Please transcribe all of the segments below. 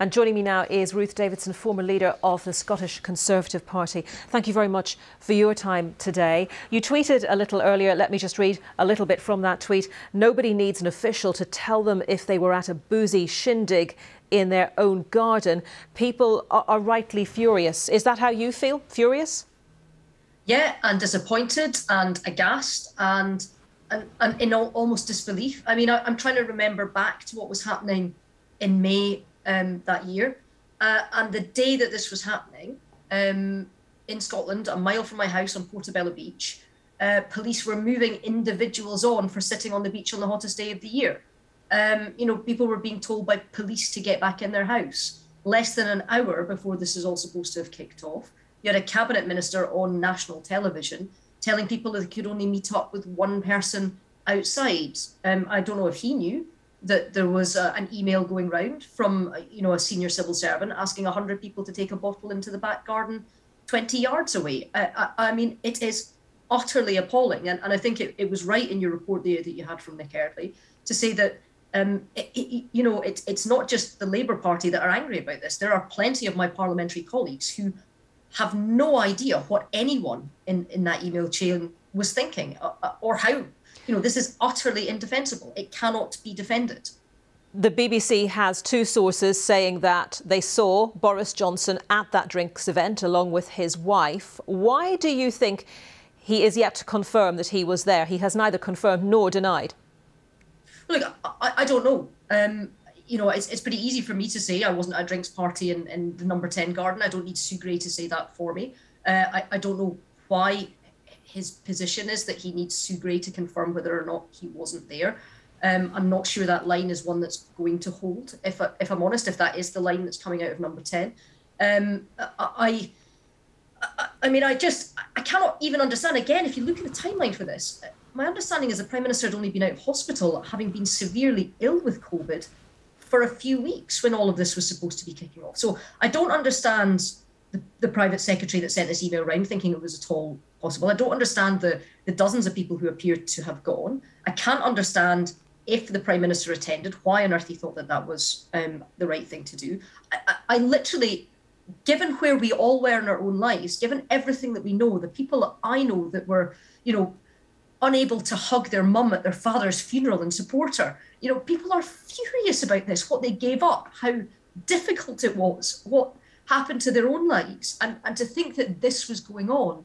And joining me now is Ruth Davidson, former leader of the Scottish Conservative Party. Thank you very much for your time today. You tweeted a little earlier, let me just read a little bit from that tweet. Nobody needs an official to tell them if they were at a boozy shindig in their own garden. People are, are rightly furious. Is that how you feel? Furious? Yeah, and disappointed and aghast and and, and in all, almost disbelief. I mean, I, am trying to remember back to what was happening in May um, that year. Uh, and the day that this was happening um, in Scotland, a mile from my house on Portobello Beach, uh, police were moving individuals on for sitting on the beach on the hottest day of the year. Um, you know, people were being told by police to get back in their house. Less than an hour before this is all supposed to have kicked off, you had a cabinet minister on national television telling people that they could only meet up with one person outside. Um, I don't know if he knew that there was a, an email going round from you know a senior civil servant asking 100 people to take a bottle into the back garden 20 yards away. I, I, I mean, it is utterly appalling. And, and I think it, it was right in your report there that you had from Nick Eardley to say that um, it, it, you know, it, it's not just the Labour Party that are angry about this. There are plenty of my parliamentary colleagues who have no idea what anyone in, in that email chain was thinking uh, uh, or how. You know, this is utterly indefensible. It cannot be defended. The BBC has two sources saying that they saw Boris Johnson at that drinks event along with his wife. Why do you think he is yet to confirm that he was there? He has neither confirmed nor denied. Look, I, I don't know. Um, you know, it's, it's pretty easy for me to say I wasn't at a drinks party in, in the number 10 garden. I don't need Sue Gray to say that for me. Uh, I, I don't know why his position is that he needs Sue Gray to confirm whether or not he wasn't there. Um, I'm not sure that line is one that's going to hold. If, I, if I'm honest, if that is the line that's coming out of number 10. Um, I, I, I mean, I just, I cannot even understand. Again, if you look at the timeline for this, my understanding is the Prime Minister had only been out of hospital having been severely ill with COVID for a few weeks when all of this was supposed to be kicking off. So I don't understand the, the private secretary that sent this email around thinking it was at all possible. I don't understand the, the dozens of people who appear to have gone. I can't understand if the prime minister attended, why on earth he thought that that was um, the right thing to do. I, I, I, literally, given where we all were in our own lives, given everything that we know, the people that I know that were, you know, unable to hug their mum at their father's funeral and support her. You know, people are furious about this, what they gave up, how difficult it was, what happened to their own lives. And, and to think that this was going on,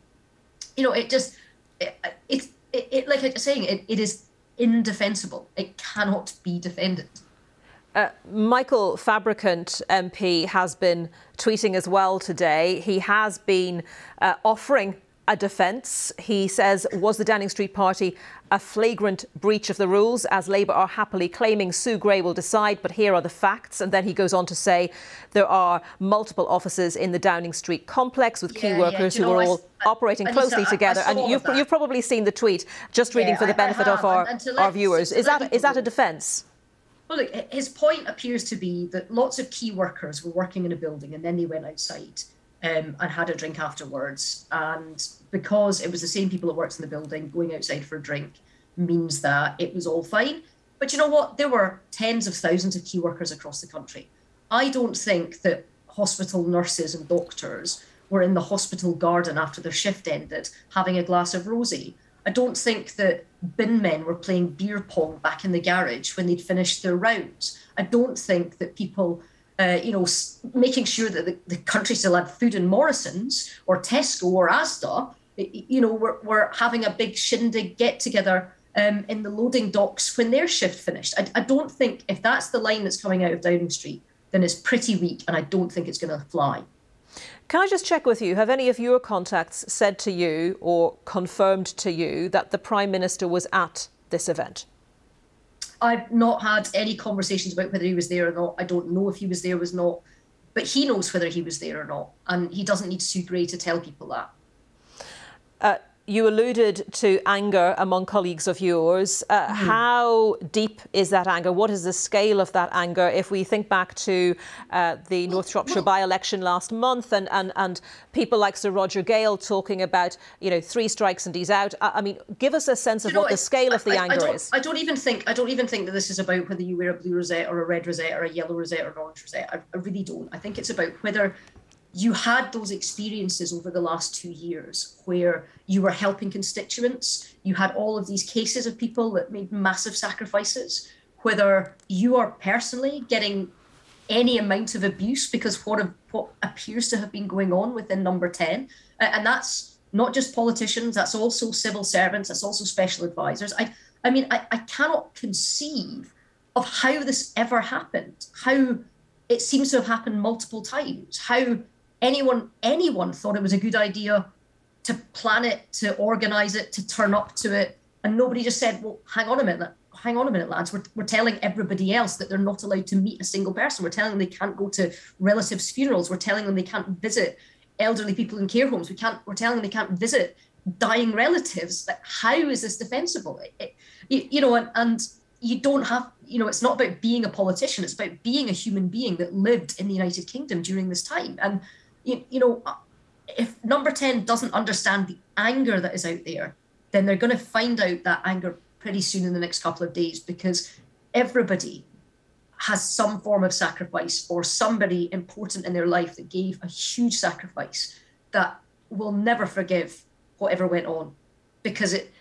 you know, it just, it, it, it, it like I was saying, it, it is indefensible. It cannot be defended. Uh, Michael Fabricant MP has been tweeting as well today. He has been uh, offering a defence. He says, was the Downing Street Party a flagrant breach of the rules, as Labour are happily claiming Sue Gray will decide, but here are the facts. And then he goes on to say there are multiple offices in the Downing Street complex with key workers yeah. who know, are all I, operating I, closely I, together. and you've, you've probably seen the tweet, just reading for the benefit of our, our viewers. Is that, is that a defence? Well, look, his point appears to be that lots of key workers were working in a building and then they went outside um, and had a drink afterwards. And because it was the same people that worked in the building, going outside for a drink means that it was all fine. But you know what? There were tens of thousands of key workers across the country. I don't think that hospital nurses and doctors were in the hospital garden after their shift ended having a glass of rosé. I don't think that bin men were playing beer pong back in the garage when they'd finished their rounds. I don't think that people uh, you know, making sure that the, the country still had food in Morrison's or Tesco or Asda. You know, we're, we're having a big shindig get together um, in the loading docks when their shift finished. I, I don't think if that's the line that's coming out of Downing Street, then it's pretty weak, and I don't think it's going to fly. Can I just check with you? Have any of your contacts said to you or confirmed to you that the Prime Minister was at this event? I've not had any conversations about whether he was there or not. I don't know if he was there or was not, but he knows whether he was there or not, and he doesn't need to Sue Gray to tell people that. Uh, you alluded to anger among colleagues of yours. Uh, mm. How deep is that anger? What is the scale of that anger? If we think back to uh, the North Shropshire by-election last month, and, and and people like Sir Roger Gale talking about you know three strikes and he's out. I, I mean, give us a sense of you know, what the scale of the I, anger I is. I don't even think I don't even think that this is about whether you wear a blue rosette or a red rosette or a yellow rosette or an orange rosette. I, I really don't. I think it's about whether you had those experiences over the last two years where you were helping constituents, you had all of these cases of people that made massive sacrifices, whether you are personally getting any amount of abuse because what, what appears to have been going on within number 10 and that's not just politicians that's also civil servants that's also special advisors. I i mean i, I cannot conceive of how this ever happened how it seems to have happened multiple times how anyone anyone thought it was a good idea to plan it, to organize it, to turn up to it, and nobody just said, "Well, hang on a minute." Hang on a minute, lads. We're, we're telling everybody else that they're not allowed to meet a single person. We're telling them they can't go to relatives' funerals. We're telling them they can't visit elderly people in care homes. We can't. We're telling them they can't visit dying relatives. Like, how is this defensible? It, it, you, you know, and, and you don't have you know it's not about being a politician it's about being a human being that lived in the united kingdom during this time and you, you know, uh, if number 10 doesn't understand the anger that is out there, then they're going to find out that anger pretty soon in the next couple of days because everybody has some form of sacrifice or somebody important in their life that gave a huge sacrifice that will never forgive whatever went on because it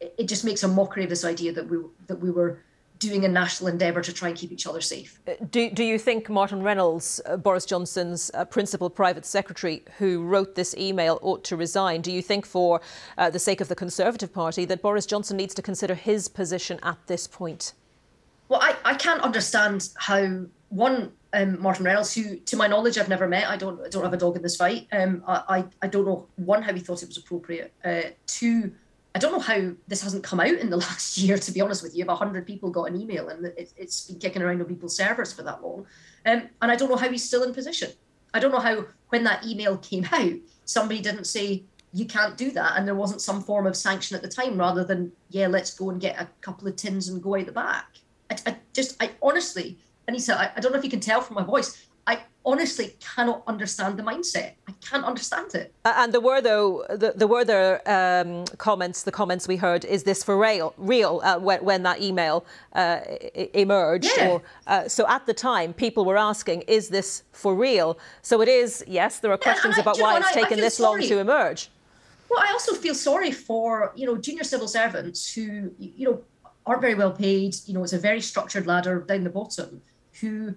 it just makes a mockery of this idea that we that we were doing a national endeavour to try and keep each other safe. Uh, do, do you think Martin Reynolds, uh, Boris Johnson's uh, principal private secretary, who wrote this email, ought to resign? Do you think, for uh, the sake of the Conservative Party, that Boris Johnson needs to consider his position at this point? Well, I, I can't understand how one um, Martin Reynolds, who, to my knowledge, I've never met. I don't I don't have a dog in this fight. Um, I, I, I don't know one how he thought it was appropriate. Uh, two I don't know how this hasn't come out in the last year, to be honest with you. If 100 people got an email and it, has been kicking around on people's servers for that long. Um, and I don't know how he's still in position. I don't know how, when that email came out, somebody didn't say, you can't do that. And there wasn't some form of sanction at the time rather than, yeah, let's go and get a couple of tins and go out the back. I, I just, I honestly, and Anita, I, I don't know if you can tell from my voice, honestly cannot understand the mindset. I can't understand it. And there were though the, there were there um, comments. The comments we heard is this for real? Real uh, when, when, that email uh, emerged. Yeah. Or, uh, so at the time, people were asking, is this for real? So it is. Yes, there are questions I, about why know, it's taken this sorry. long to emerge. Well, I also feel sorry for you know junior civil servants who you know aren't very well paid. You know, it's a very structured ladder down the bottom who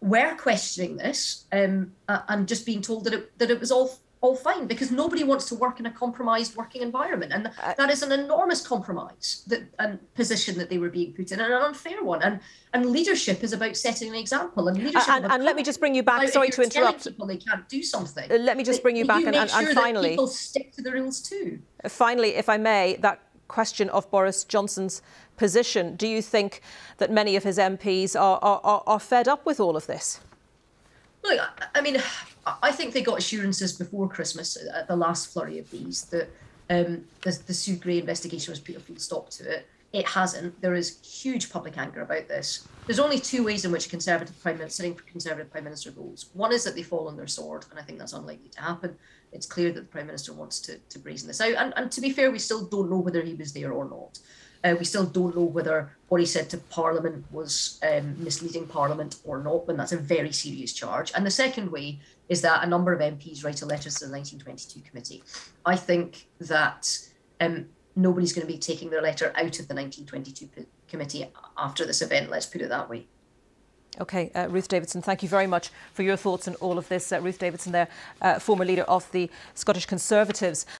were questioning this um, uh, and just being told that it, that it was all all fine because nobody wants to work in a compromised working environment and that is an enormous compromise that and position that they were being put in and an unfair one and and leadership is about setting an example and leadership and, and let me just bring you back sorry to interrupt. people they can't do something. Let me just bring you back you and, and, sure and finally people stick to the rules too. Finally if i may that question of Boris Johnson's position. Do you think that many of his MPs are, are, are fed up with all of this? Look, I mean, I think they got assurances before Christmas at the last flurry of these that um, the, the Sue Gray investigation was put a full stop to it. It hasn't. There is huge public anger about this. There's only two ways in which a Conservative Prime Minister, sitting Conservative Prime Minister goes. One is that they fall on their sword, and I think that's unlikely to happen. It's clear that the Prime Minister wants to, to brazen this out. And, and to be fair, we still don't know whether he was there or not. Uh, we still don't know whether what he said to Parliament was um, misleading Parliament or not, and that's a very serious charge. And the second way is that a number of MPs write a letter to the 1922 committee. I think that um, nobody's going to be taking their letter out of the 1922 p- committee after this event, let's put it that way. Okay, uh, Ruth Davidson, thank you very much for your thoughts on all of this. Uh, Ruth Davidson, there, uh, former leader of the Scottish Conservatives.